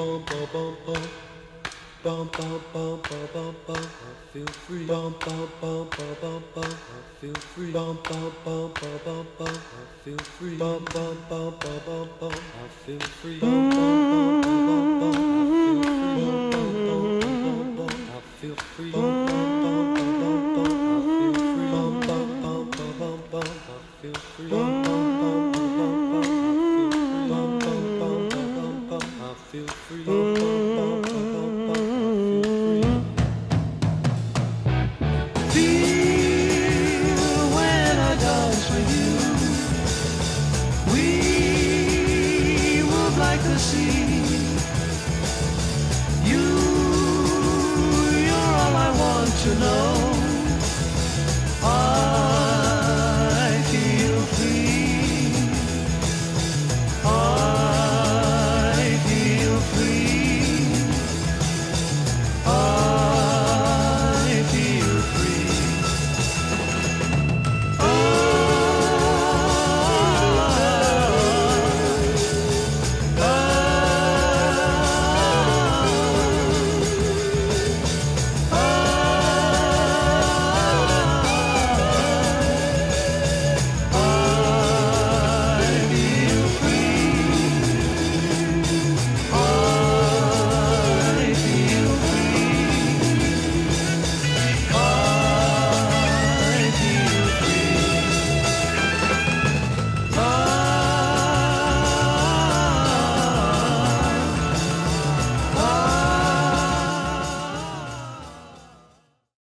bum bum bum bum. Bum bum bum bum bum bum. I feel free. Bum bum bum bum bum bum. I feel free. Bum bum bum bum bum bum. I feel free. Bum bum bum bum bum bum. I feel free. Bum bum bum bum bum feel when I dance with you. We like.